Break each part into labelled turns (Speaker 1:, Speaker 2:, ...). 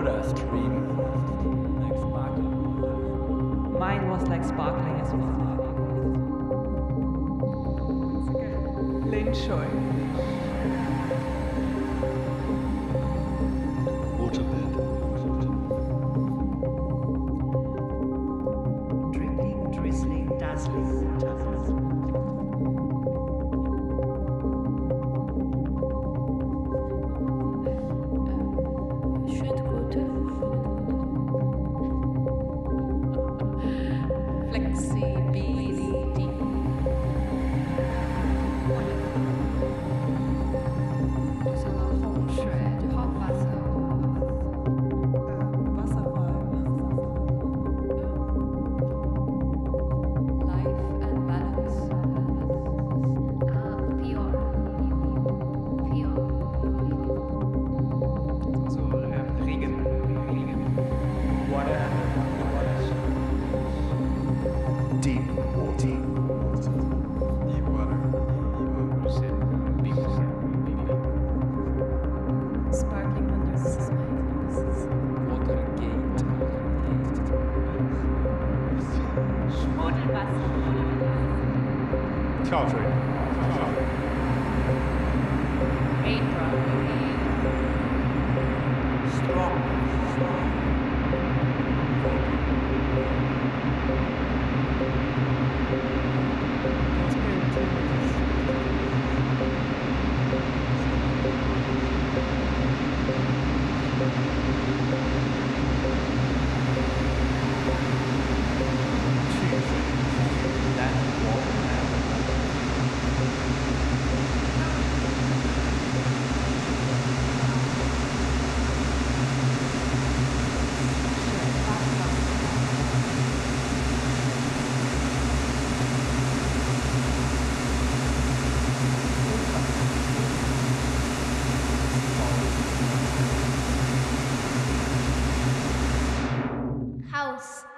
Speaker 1: Yoda stream.
Speaker 2: Like sparkling.
Speaker 3: Mine was like sparkling as well.
Speaker 4: Lin
Speaker 1: Choi.
Speaker 5: house.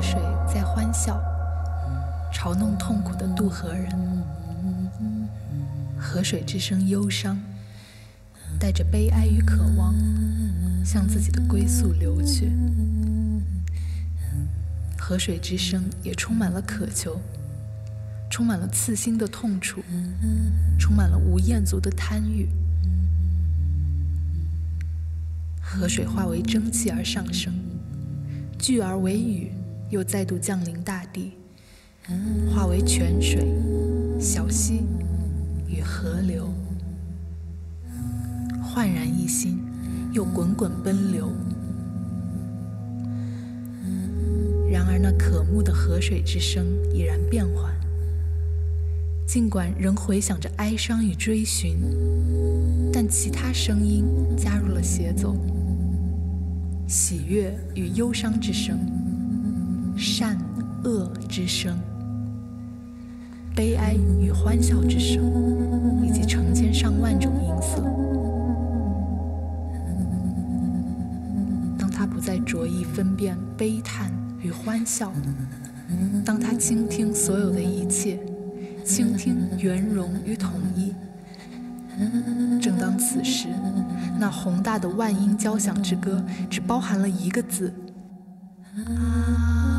Speaker 5: 水在欢笑，嘲弄痛苦的渡河人。河水之声忧伤，带着悲哀与渴望，向自己的归宿流去。河水之声也充满了渴求，充满了刺心的痛楚，充满了无厌足的贪欲。河水化为蒸汽而上升，聚而为雨，又再度降临大地，化为泉水、小溪与河流，焕然一新，又滚滚奔流。然而，那可慕的河水之声已然变缓，尽管仍回响着哀伤与追寻，但其他声音加入了协奏。喜悦与忧伤之声，善恶之声，悲哀与欢笑之声，以及成千上万种音色。当他不再着意分辨悲叹与欢笑，当他倾听所有的一切，倾听圆融与统一。正当此时，那宏大的万音交响之歌只包含了一个字：啊。